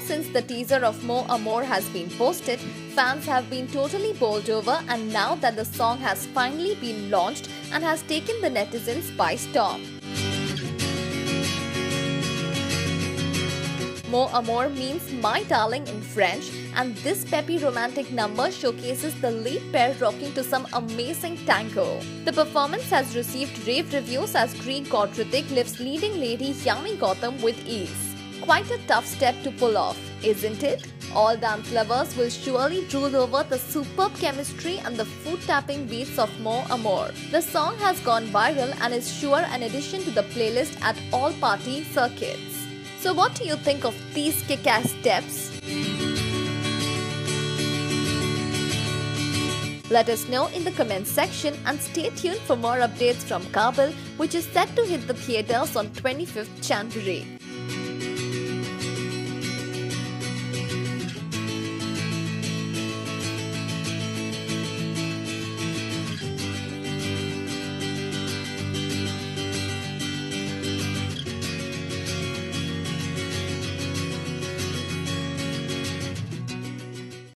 since the teaser of Mon Amour has been posted, fans have been totally bowled over and now that the song has finally been launched and has taken the netizens by storm. Mon Amour means my darling in French and this peppy romantic number showcases the lead pair rocking to some amazing tango. The performance has received rave reviews as Greek god Hrithik lifts leading lady Yami Gautam with ease. Quite a tough step to pull off, isn't it? All dance lovers will surely drool over the superb chemistry and the foot-tapping beats of Mon Amour. The song has gone viral and is sure an addition to the playlist at all party circuits. So what do you think of these kick-ass steps? Let us know in the comments section and stay tuned for more updates from Kaabil, which is set to hit the theatres on 25th January.